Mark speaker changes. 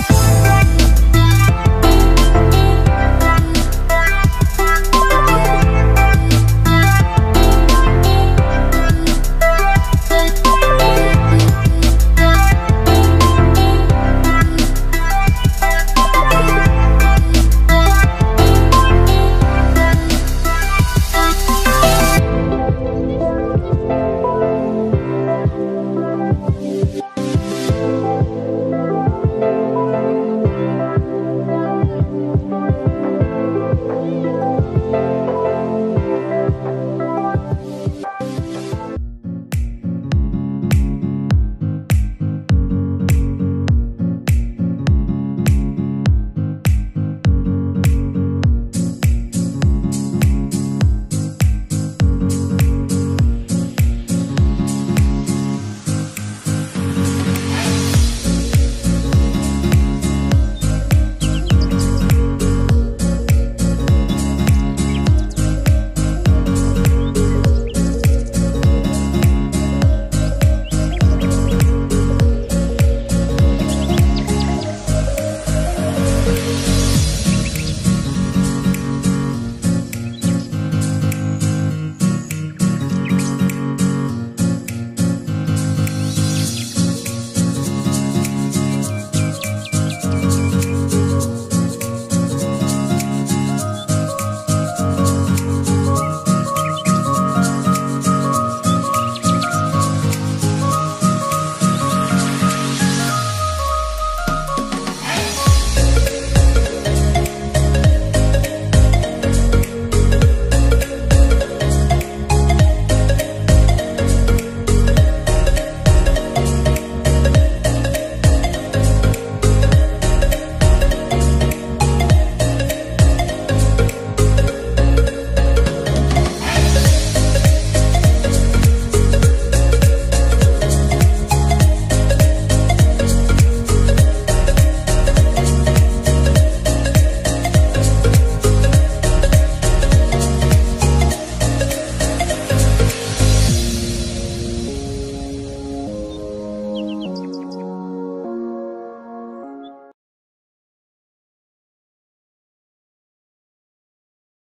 Speaker 1: Woo!